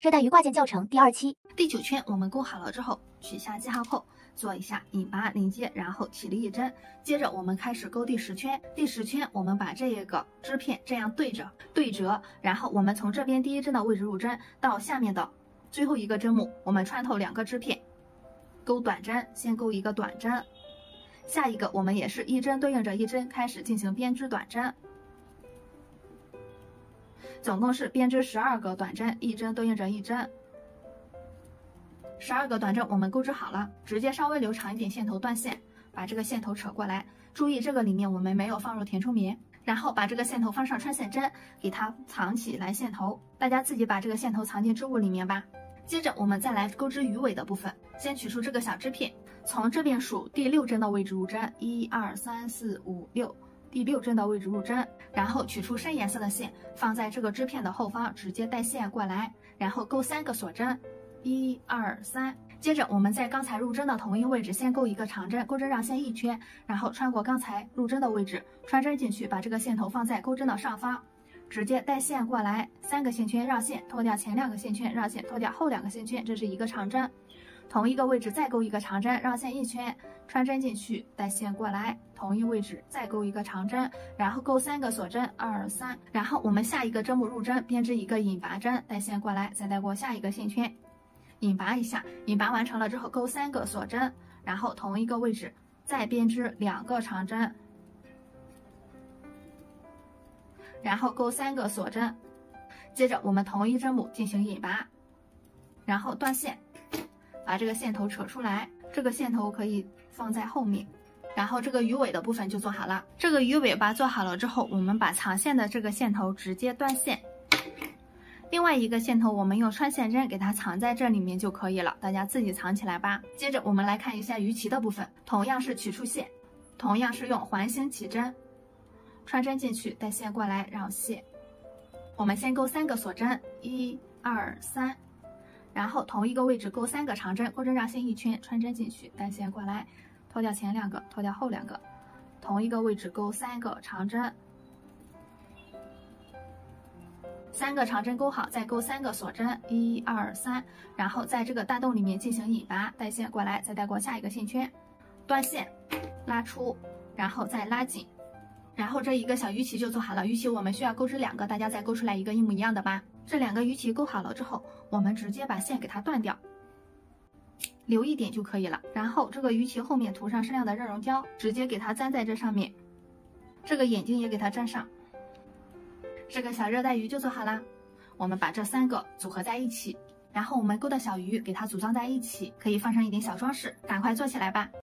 热带鱼挂件教程第二期第九圈我们钩好了之后，取下记号扣，做一下引拔连接，然后起立一针。接着我们开始钩第十圈。第十圈我们把这个织片这样对着对折，然后我们从这边第一针的位置入针，到下面的最后一个针目，我们穿透两个织片，钩短针，先钩一个短针。下一个我们也是一针对应着一针开始进行编织短针。总共是编织十二个短针，一针对应着一针。十二个短针我们钩织好了，直接稍微留长一点线头断线，把这个线头扯过来。注意这个里面我们没有放入填充棉，然后把这个线头放上穿线针，给它藏起来线头。大家自己把这个线头藏进织物里面吧。接着我们再来钩织鱼尾的部分，先取出这个小织片，从这边数第六针的位置入针，一二三四五六。第六针的位置入针，然后取出深颜色的线，放在这个织片的后方，直接带线过来，然后钩三个锁针，一二三。接着我们在刚才入针的同一位置，先钩一个长针，钩针绕线一圈，然后穿过刚才入针的位置，穿针进去，把这个线头放在钩针的上方，直接带线过来，三个线圈绕线，脱掉前两个线圈，绕线脱掉后两个线圈，这是一个长针。同一个位置再钩一个长针，绕线一圈，穿针进去，带线过来，同一位置再钩一个长针，然后钩三个锁针，二三，然后我们下一个针目入针，编织一个引拔针，带线过来，再带过下一个线圈，引拔一下，引拔完成了之后钩三个锁针，然后同一个位置再编织两个长针，然后钩三个锁针，接着我们同一针目进行引拔，然后断线。把这个线头扯出来，这个线头可以放在后面，然后这个鱼尾的部分就做好了。这个鱼尾巴做好了之后，我们把藏线的这个线头直接断线，另外一个线头我们用穿线针给它藏在这里面就可以了，大家自己藏起来吧。接着我们来看一下鱼鳍的部分，同样是取出线，同样是用环形起针，穿针进去，带线过来绕线。我们先钩三个锁针，一、二、三。然后同一个位置钩三个长针，钩针绕线一圈，穿针进去，带线过来，脱掉前两个，脱掉后两个，同一个位置钩三个长针，三个长针钩好，再钩三个锁针，一二三，然后在这个大洞里面进行引拔，带线过来，再带过下一个线圈，断线，拉出，然后再拉紧。然后这一个小鱼鳍就做好了，鱼鳍我们需要钩织两个，大家再钩出来一个一模一样的吧。这两个鱼鳍钩好了之后，我们直接把线给它断掉，留一点就可以了。然后这个鱼鳍后面涂上适量的热熔胶，直接给它粘在这上面，这个眼睛也给它粘上，这个小热带鱼就做好啦。我们把这三个组合在一起，然后我们钩的小鱼给它组装在一起，可以放上一点小装饰，赶快做起来吧。